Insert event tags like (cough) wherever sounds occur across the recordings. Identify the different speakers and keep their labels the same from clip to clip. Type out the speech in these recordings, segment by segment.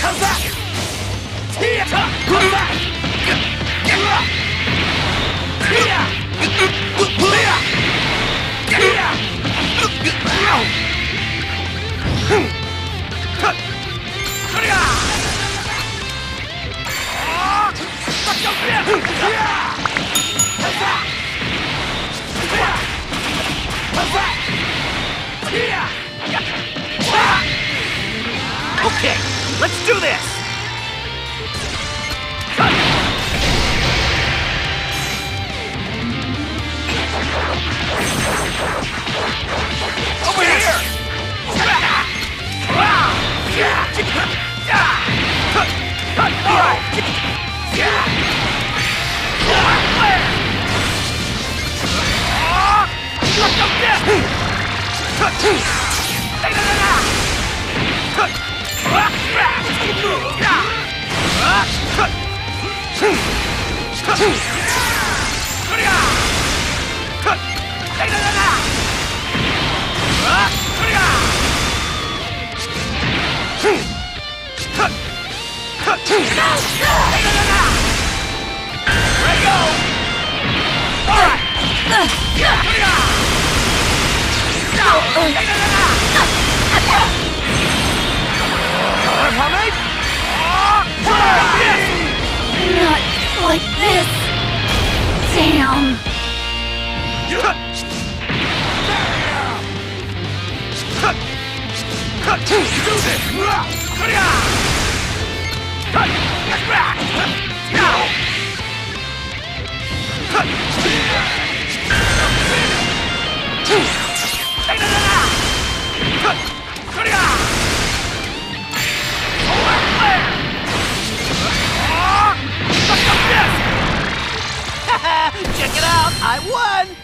Speaker 1: 顔だてやかうわうわ
Speaker 2: くやうわ
Speaker 1: くやくやう
Speaker 3: わ Let's go! Alright! Not like this! Damn! (laughs) Check it out! I won!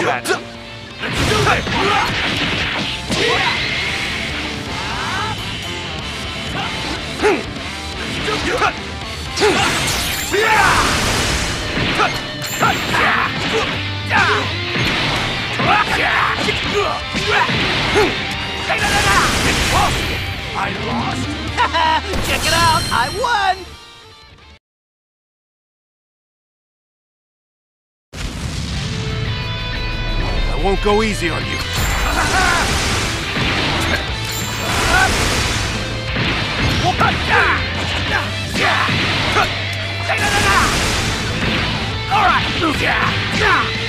Speaker 1: The real match.
Speaker 3: I lost.
Speaker 1: Check it out! I won!
Speaker 3: I won't go easy on you.
Speaker 1: All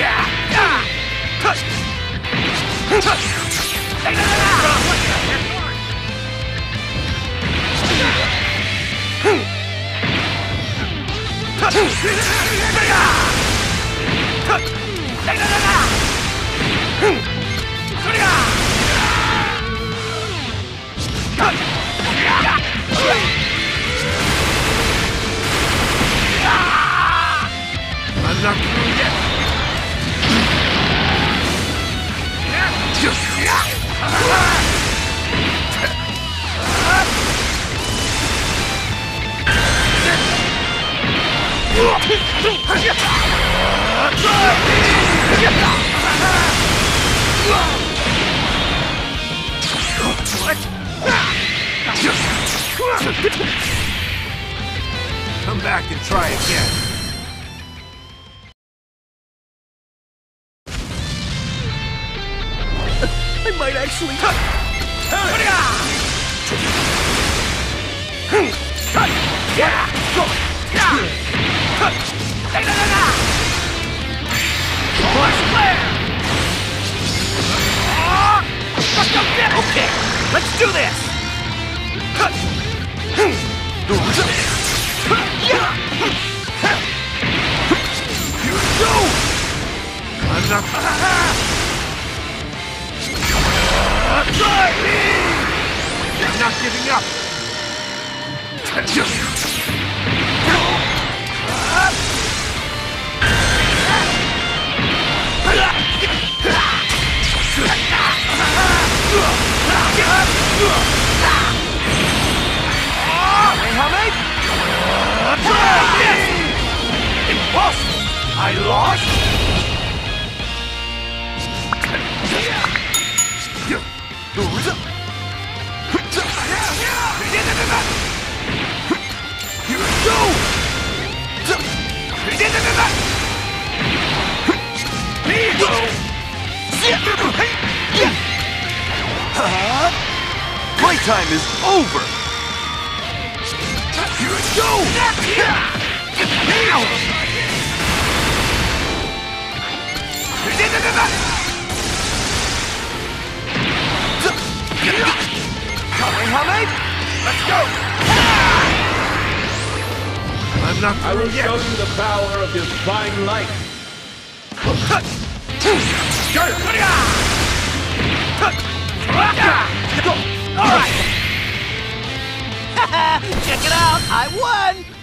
Speaker 1: Yeah!
Speaker 3: I'm Come back and try again.
Speaker 1: I might actually... Okay,
Speaker 3: Not. Giving up. I lost?
Speaker 4: Playtime is over!
Speaker 3: Here we go! Let's go! I'm not
Speaker 5: I will
Speaker 3: yet.
Speaker 5: show you the power of divine light.
Speaker 1: Alright! Check it out! I won!